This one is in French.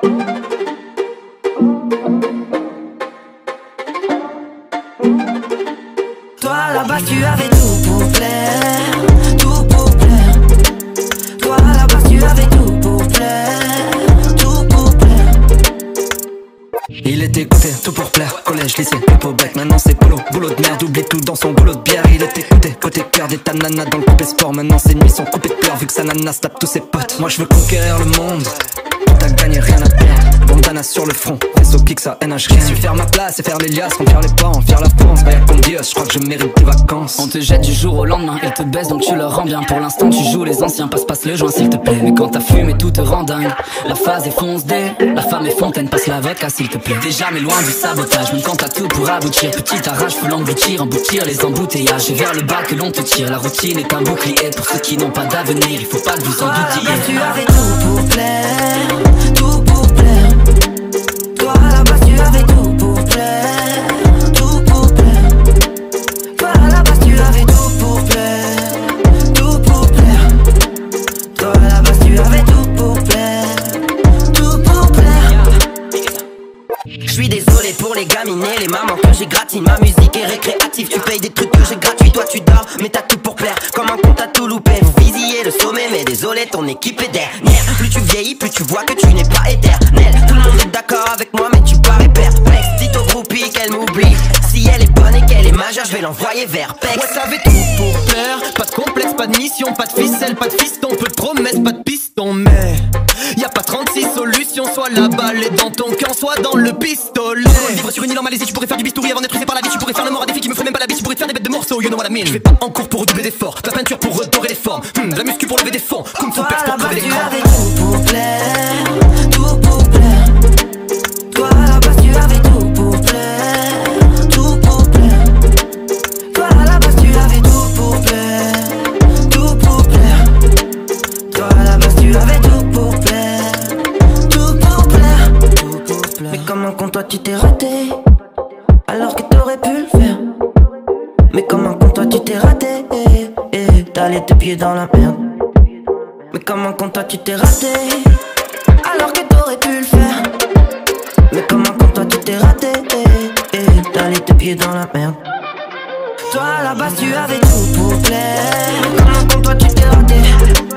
Toi là-bas tu avais tout pour plaire, tout pour plaire. Toi là-bas tu avais tout pour plaire, tout pour plaire. Il était écouté, tout pour plaire, collège, lycée, au bec, maintenant c'est polo, boulot de merde, oublie tout dans son boulot de bière, il était écouté, côté cœur des tananas dans le coupé sport, maintenant ses nuits sont coupées de pleurs vu que sa nana tape tous ses potes. Moi je veux conquérir le monde, tout à sur le front, vaisseau kick ça NH rien. Su faire ma place et faire les liasses, remplir les pans, faire la France, bah y'a qu'on je crois que je mérite des vacances. On te jette du jour au lendemain, ils te baissent donc tu leur rends bien. Pour l'instant, tu joues les anciens, passe, passe le joint s'il te plaît. Mais quand t'as fumé, tout te rend dingue. La phase est fonce dé, la femme est fontaine, passe la vodka s'il te plaît. T'es jamais loin du sabotage, même quand t'as tout pour aboutir. Petite arrache, faut l'engloutir, emboutir les embouteillages. Et vers le bas que l'on te tire, la routine est un bouclier. Pour ceux qui n'ont pas d'avenir, il faut pas que vous en doutiez. là-bas tu avais tout pour plaire, tout Je suis désolé pour les gamines et les mamans que j'ai gratine Ma musique est récréative, tu payes des trucs que j'ai gratuits Toi tu dors, mais t'as tout pour plaire. Comme un compte à tout loupé Vous visillez le sommet, mais désolé ton équipe est dernière Plus tu vieillis, plus tu vois que tu n'es pas éternel. Tout le monde est d'accord avec moi, mais tu parais perplexe Dites au groupie qu'elle m'oublie Si elle est bonne et qu'elle est majeure, je vais l'envoyer vers Pex. Ouais, ça tout pour plaire. Pas de complexe, pas de mission, pas de ficelle, pas de fiston. Peu de promesses, pas de piston. La balle est dans ton camp, soit dans le pistolet. Vivre sur une île en Malaisie, tu pourrais faire du bistouri avant d'être usé par la vie. Tu pourrais faire le mort à des filles qui me feraient même pas la vie. Tu pourrais te faire des bêtes de morceaux, you know what I mean. Je vais pas en cours pour redoubler d'efforts. De la peinture pour redorer les formes. Hmm, de la muscu pour lever des fonds. Comme son père pour crever tu les tu t'es raté, alors que t'aurais pu le faire. Mais comment con toi tu t'es raté, t'as les deux pieds dans la merde. Mais comment quand toi tu t'es raté. Alors que t'aurais pu le faire. Mais comment quand toi tu t'es raté. T'as les deux pieds dans la merde. Toi là-bas tu avais tout pour plaire. Comment quand toi tu t'es raté